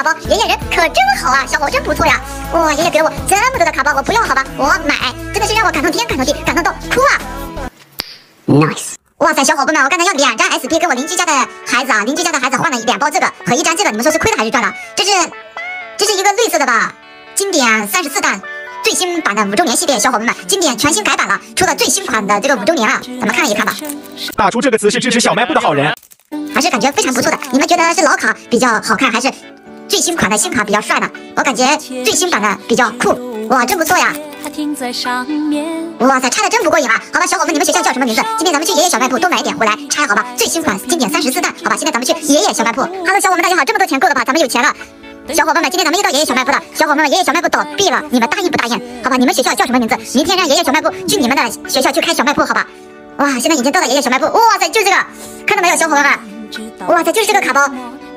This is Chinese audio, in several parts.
卡包，爷爷人可真好啊，小伙真不错呀！哇，爷爷给我这么多的卡包，我不要好吧？我买，真的是让我感动天感动地，感动到哭啊！Nice！哇塞，小伙伴们，我刚才要两张 SP 跟我邻居家的孩子啊，邻居家的孩子换了两包这个和一张这个，你们说是亏了还是赚了？这是这是一个绿色的吧？经典三十四弹最新版的五周年系列，小伙伴们，经典全新改版了，出了最新款的这个五周年啊，咱们看一看吧。打出这个词是支持小卖部的好人。还是感觉非常不错的。你们觉得是老卡比较好看，还是最新款的新卡比较帅呢？我感觉最新版的比较酷，哇，真不错呀！哇塞，拆的真不过瘾啊！好吧，小伙伴，你们学校叫什么名字？今天咱们去爷爷小卖部多买一点回来拆，好吧？最新款经典三十四弹，好吧？现在咱们去爷爷小卖部。Hello，小伙伴们，大家好，这么多钱够了吧？咱们有钱了。小伙伴们，今天咱们又到爷爷小卖部了。小伙伴们，爷爷小卖部倒闭了，你们答应不答应？好吧，你们学校叫什么名字？明天让爷爷小卖部去你们的学校去开小卖部，好吧？哇，现在已经到了爷爷小卖部，哇塞，就是这个，看到没有，小伙伴们？哇塞，就是这个卡包，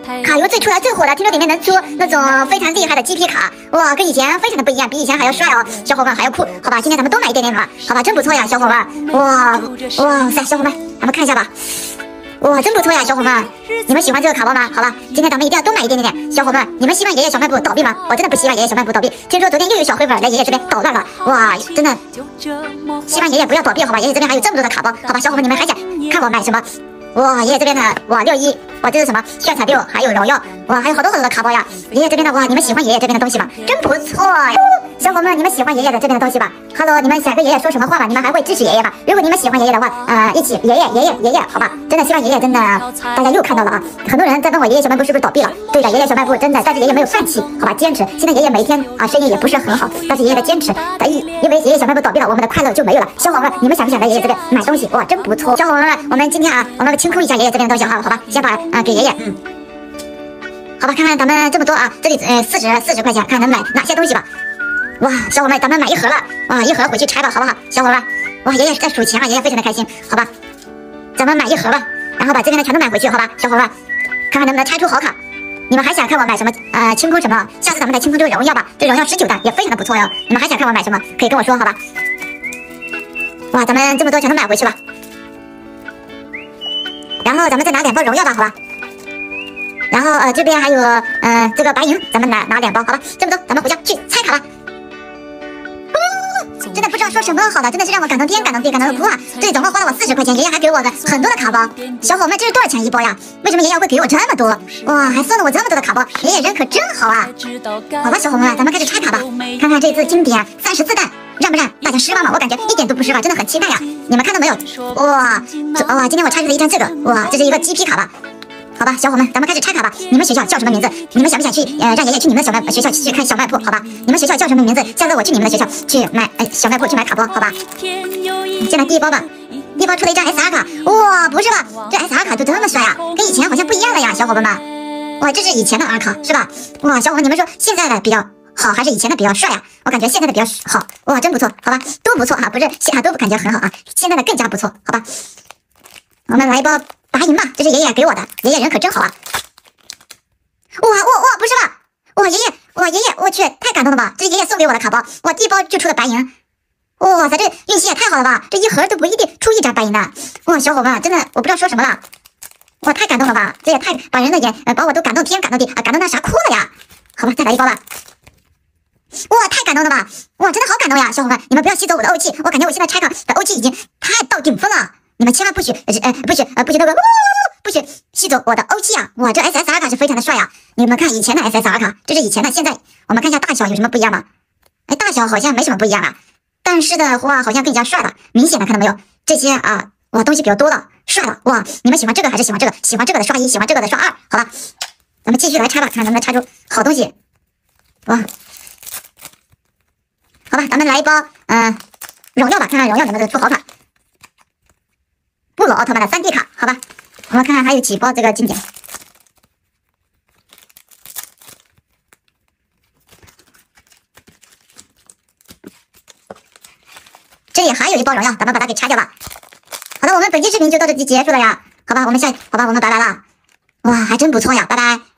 卡游最出来最火的，听说里面能出那种非常厉害的 GP 卡，哇，跟以前非常的不一样，比以前还要帅哦，小伙伴还要酷，好吧，今天咱们多买一点点吧，好吧，真不错呀，小伙伴，哇哇塞，小伙伴，咱们看一下吧，哇，真不错呀，小伙伴，你们喜欢这个卡包吗？好吧，今天咱们一定要多买一点点点，小伙伴，你们希望爷爷小卖部倒闭吗？我真的不希望爷爷小卖部倒闭，听说昨天又有小黑粉来爷爷这边捣乱了，哇，真的，希望爷爷不要倒闭，好吧，爷爷这边还有这么多的卡包，好吧，小伙伴，你们还想看我买什么？哇，爷爷这边的哇六一，哇这是什么炫彩六，还有荣耀，哇还有好多好多的卡包呀。爷爷这边的哇，你们喜欢爷爷这边的东西吗？真不错呀，小伙伴们，你们喜欢爷爷的这边的东西吧？Hello，你们想跟爷爷说什么话吧？你们还会支持爷爷吧？如果你们喜欢爷爷的话，呃，一起爷爷爷爷爷爷，好吧？真的希望爷爷真的，大家又看到了啊，很多人在问我爷爷小卖部是不是倒闭了？对的，爷爷小卖部真的，但是爷爷没有放弃，好吧？坚持。现在爷爷每天啊生意也不是很好，但是爷爷的坚持，因因为爷爷小卖部倒闭了，我们的快乐就没有了。小伙伴们，你们想不想在爷爷这边买东西？哇，真不错。小伙伴们，我们今天啊，我们清空一下爷爷这边的东西。好，好吧，先把啊给爷爷，嗯，好吧，看看咱们这么多啊，这里呃四十四十块钱，看能买哪些东西吧。哇，小伙伴，咱们买一盒了，哇，一盒回去拆吧，好不好？小伙伴，哇，爷爷在数钱啊，爷爷非常的开心，好吧，咱们买一盒吧，然后把这边的全都买回去，好吧，小伙伴，看看能不能拆出好卡。你们还想看我买什么？呃，清空什么？下次咱们再清空这个荣耀吧，这荣耀十九弹也非常的不错哟。你们还想看我买什么？可以跟我说，好吧？哇，咱们这么多全都买回去吧。然后咱们再拿两包荣耀吧，好吧。然后呃这边还有呃这个白银，咱们拿拿两包，好吧。这么多，咱们回家去拆卡吧。说什么好的，真的是让我感动天感动地感动的哭啊！这总共花了我四十块钱，爷爷还给我的很多的卡包。小伙伴，这是多少钱一包呀？为什么爷爷会给我这么多？哇，还送了我这么多的卡包，爷爷人可真好啊！好吧，小伙伴们，咱们开始拆卡吧，看看这次经典三十四弹。让不让大家失望吗？我感觉一点都不失望，真的很期待呀！你们看到没有？哇，这哇，今天我拆出了一张这个，哇，这是一个 GP 卡吧？好吧，小伙们，咱们开始拆卡吧。你们学校叫什么名字？你们想不想去？呃，让爷爷去你们的小卖学校去看小卖铺？好吧，你们学校叫什么名字？下次我去你们的学校去买，呃，小卖铺去买卡包，好吧？先来第一包吧，第一包出了一张 SR 卡，哇，不是吧？这 SR 卡就这么帅啊？跟以前好像不一样了呀，小伙伴们。哇，这是以前的 R 卡是吧？哇，小伙伴，你们说现在的比较？好还是以前的比较帅啊？我感觉现在的比较好哇，真不错，好吧，都不错哈，不是现都感觉很好啊，现在的更加不错，好吧。我们来一包白银吧，这是爷爷给我的，爷爷人可真好啊。哇哇哇，不是吧？哇爷爷，哇爷爷，我去，太感动了吧？这是爷爷送给我的卡包，哇，第一包就出了白银，哇塞，这运气也太好了吧？这一盒都不一定出一张白银的，哇，小伙伴真的我不知道说什么了，哇，太感动了吧？这也太把人的眼，把我都感动天感动地啊，感动那啥哭了呀？好吧，再来一包吧。哇，太感动了吧！哇，真的好感动呀，小伙伴，你们不要吸走我的欧气，我感觉我现在拆卡的欧气已经太到顶峰了，你们千万不许，呃，不许，呃，不许那个，不许吸走我的欧气啊！哇，这 SSR 卡是非常的帅呀，你们看以前的 SSR 卡，这是以前的，现在我们看一下大小有什么不一样吗？哎，大小好像没什么不一样啊，但是的话好像更加帅了，明显的看到没有？这些啊，哇，东西比较多了，帅了，哇，你们喜欢这个还是喜欢这个？喜欢这个的刷一，喜欢这个的刷二，好吧，咱们继续来拆吧，看能不能拆出好东西，哇！好吧，咱们来一包，嗯，荣耀吧，看看荣耀能不能出好卡。奥特曼的三 D 卡，好吧，我们看看还有几包这个经典。这里还有一包荣耀，咱们把它给拆掉吧。好的，我们本期视频就到这里结束了呀。好吧，我们下，好吧，我们拜拜了。哇，还真不错呀，拜拜。